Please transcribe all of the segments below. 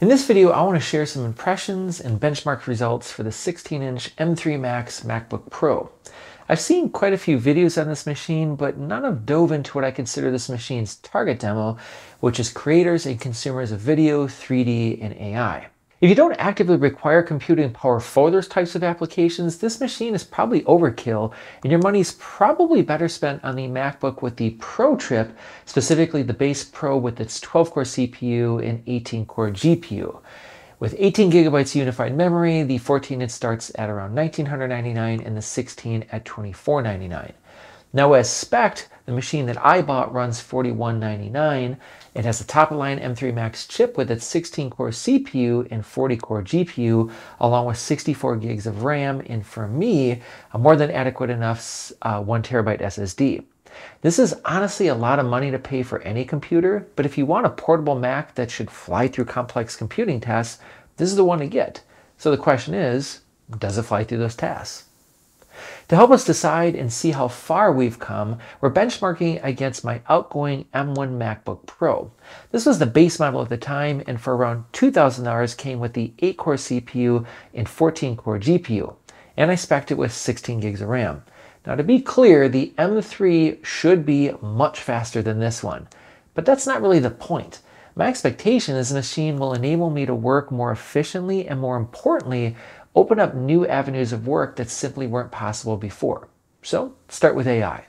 In this video, I want to share some impressions and benchmark results for the 16-inch M3 Max MacBook Pro. I've seen quite a few videos on this machine, but none have dove into what I consider this machine's target demo, which is creators and consumers of video, 3D, and AI. If you don't actively require computing power for those types of applications, this machine is probably overkill and your money's probably better spent on the MacBook with the Pro chip, specifically the base Pro with its 12-core CPU and 18-core GPU. With 18 gigabytes unified memory, the 14 inch starts at around 1,999 and the 16 at $2,499. Now as spec, the machine that I bought runs $41.99. It has a top-of-line M3 Max chip with its 16-core CPU and 40-core GPU, along with 64 gigs of RAM, and for me, a more than adequate enough uh, 1 terabyte SSD. This is honestly a lot of money to pay for any computer, but if you want a portable Mac that should fly through complex computing tests, this is the one to get. So the question is, does it fly through those tasks? To help us decide and see how far we've come, we're benchmarking against my outgoing M1 MacBook Pro. This was the base model at the time and for around $2,000 came with the 8-core CPU and 14-core GPU, and I spec'd it with 16 gigs of RAM. Now to be clear, the M3 should be much faster than this one, but that's not really the point. My expectation is the machine will enable me to work more efficiently and more importantly, open up new avenues of work that simply weren't possible before. So start with AI.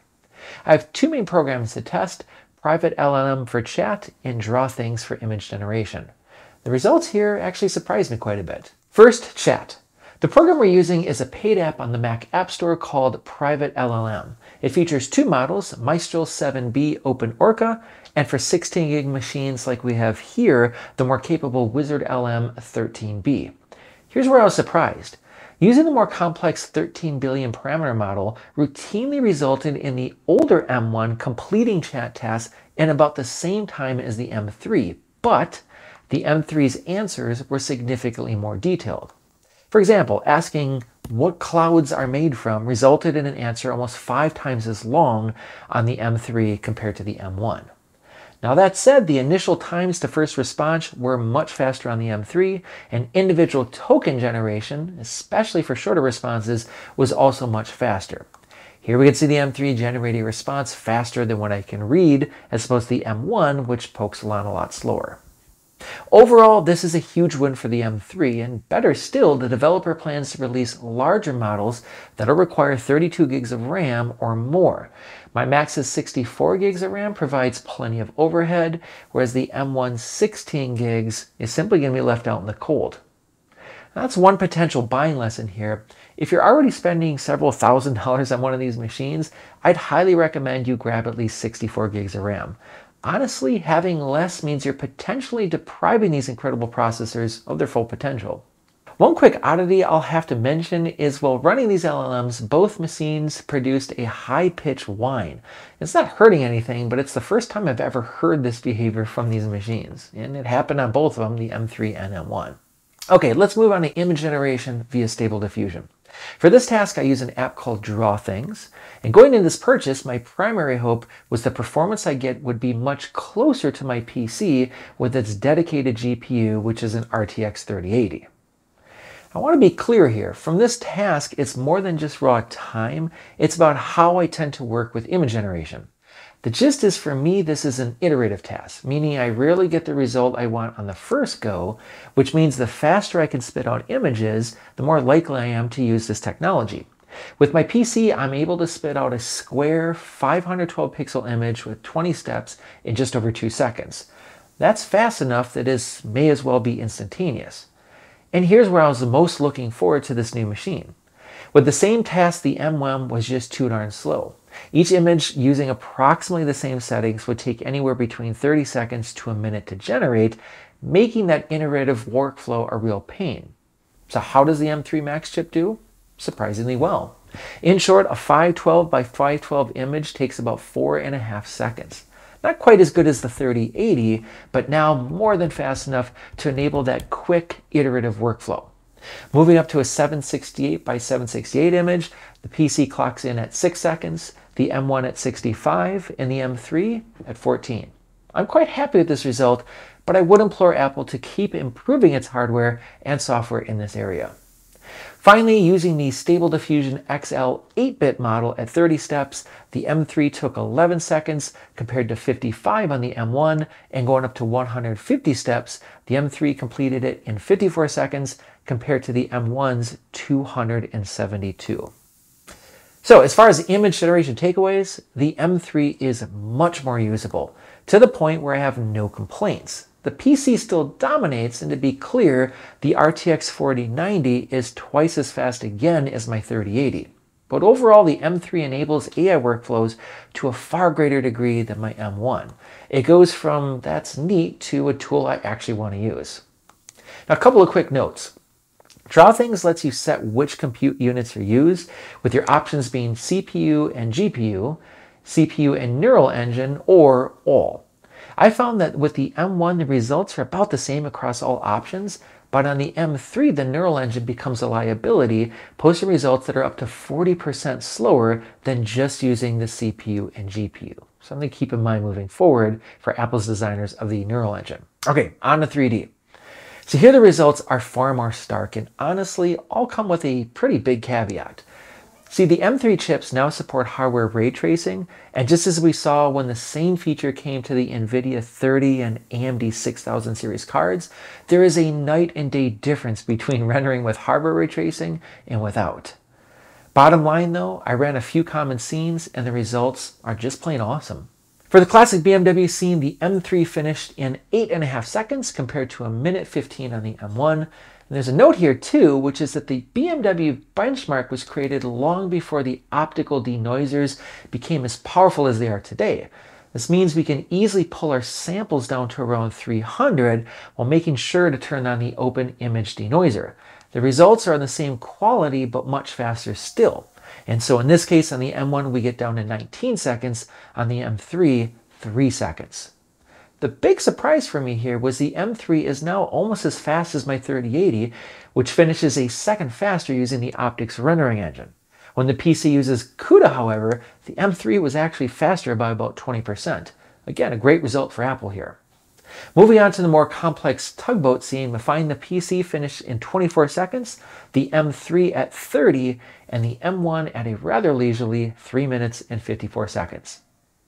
I have two main programs to test, Private LLM for chat and Draw Things for image generation. The results here actually surprised me quite a bit. First, chat. The program we're using is a paid app on the Mac App Store called Private LLM. It features two models, Mistral 7B Open Orca, and for 16 gig machines like we have here, the more capable Wizard LM 13B. Here's where I was surprised. Using the more complex 13 billion parameter model routinely resulted in the older M1 completing chat tasks in about the same time as the M3, but the M3's answers were significantly more detailed. For example, asking what clouds are made from resulted in an answer almost five times as long on the M3 compared to the M1. Now that said, the initial times to first response were much faster on the M3, and individual token generation, especially for shorter responses, was also much faster. Here we can see the M3 generate a response faster than what I can read, as opposed to the M1, which pokes along a lot slower. Overall, this is a huge win for the M3, and better still, the developer plans to release larger models that'll require 32 gigs of RAM or more. My Max's 64 gigs of RAM provides plenty of overhead, whereas the M1 16 gigs is simply going to be left out in the cold. That's one potential buying lesson here. If you're already spending several thousand dollars on one of these machines, I'd highly recommend you grab at least 64 gigs of RAM. Honestly, having less means you're potentially depriving these incredible processors of their full potential. One quick oddity I'll have to mention is while running these LLMs, both machines produced a high-pitched whine. It's not hurting anything, but it's the first time I've ever heard this behavior from these machines, and it happened on both of them, the M3 and M1. Okay, let's move on to image generation via Stable Diffusion. For this task, I use an app called Draw Things. And going into this purchase, my primary hope was the performance I get would be much closer to my PC with its dedicated GPU, which is an RTX 3080. I want to be clear here. From this task, it's more than just raw time. It's about how I tend to work with image generation. The gist is for me, this is an iterative task, meaning I rarely get the result I want on the first go, which means the faster I can spit out images, the more likely I am to use this technology. With my PC, I'm able to spit out a square 512 pixel image with 20 steps in just over two seconds. That's fast enough that may as well be instantaneous. And here's where I was the most looking forward to this new machine. With the same task, the M1 was just too darn slow. Each image using approximately the same settings would take anywhere between 30 seconds to a minute to generate, making that iterative workflow a real pain. So how does the M3 Max chip do? Surprisingly well. In short, a 512 by 512 image takes about four and a half seconds. Not quite as good as the 3080, but now more than fast enough to enable that quick iterative workflow. Moving up to a 768 by 768 image, the PC clocks in at 6 seconds, the M1 at 65, and the M3 at 14. I'm quite happy with this result, but I would implore Apple to keep improving its hardware and software in this area. Finally, using the Stable Diffusion XL 8-bit model at 30 steps, the M3 took 11 seconds compared to 55 on the M1, and going up to 150 steps, the M3 completed it in 54 seconds compared to the M1's 272. So as far as image generation takeaways, the M3 is much more usable, to the point where I have no complaints. The PC still dominates, and to be clear, the RTX 4090 is twice as fast again as my 3080. But overall, the M3 enables AI workflows to a far greater degree than my M1. It goes from that's neat to a tool I actually want to use. Now, a couple of quick notes. DrawThings lets you set which compute units are used, with your options being CPU and GPU, CPU and Neural Engine, or all. I found that with the M1, the results are about the same across all options, but on the M3, the neural engine becomes a liability, posting results that are up to 40% slower than just using the CPU and GPU. Something to keep in mind moving forward for Apple's designers of the neural engine. Okay, on to 3D. So here the results are far more stark and honestly all come with a pretty big caveat. See, the M3 chips now support hardware ray tracing, and just as we saw when the same feature came to the NVIDIA 30 and AMD 6000 series cards, there is a night and day difference between rendering with hardware ray tracing and without. Bottom line though, I ran a few common scenes and the results are just plain awesome. For the classic BMW scene, the M3 finished in 8.5 seconds compared to a minute 15 on the M1, and there's a note here too, which is that the BMW benchmark was created long before the optical denoisers became as powerful as they are today. This means we can easily pull our samples down to around 300 while making sure to turn on the open image denoiser. The results are on the same quality but much faster still. And so in this case on the M1 we get down to 19 seconds, on the M3 3 seconds. The big surprise for me here was the M3 is now almost as fast as my 3080, which finishes a second faster using the OptiX rendering engine. When the PC uses CUDA, however, the M3 was actually faster by about 20%. Again, a great result for Apple here. Moving on to the more complex tugboat scene, we find the PC finished in 24 seconds, the M3 at 30, and the M1 at a rather leisurely 3 minutes and 54 seconds.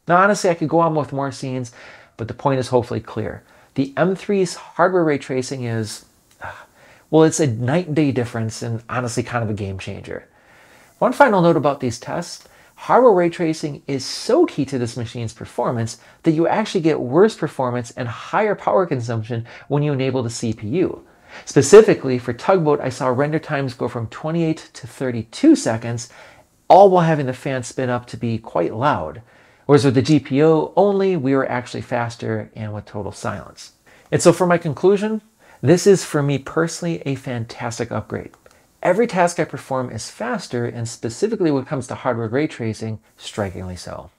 Now honestly, I could go on with more scenes, but the point is hopefully clear. The M3's hardware ray tracing is, ah, well, it's a night and day difference and honestly kind of a game changer. One final note about these tests, hardware ray tracing is so key to this machine's performance that you actually get worse performance and higher power consumption when you enable the CPU. Specifically, for Tugboat, I saw render times go from 28 to 32 seconds, all while having the fan spin up to be quite loud. Whereas with the GPU only, we were actually faster and with total silence. And so for my conclusion, this is for me personally a fantastic upgrade. Every task I perform is faster and specifically when it comes to hardware ray tracing, strikingly so.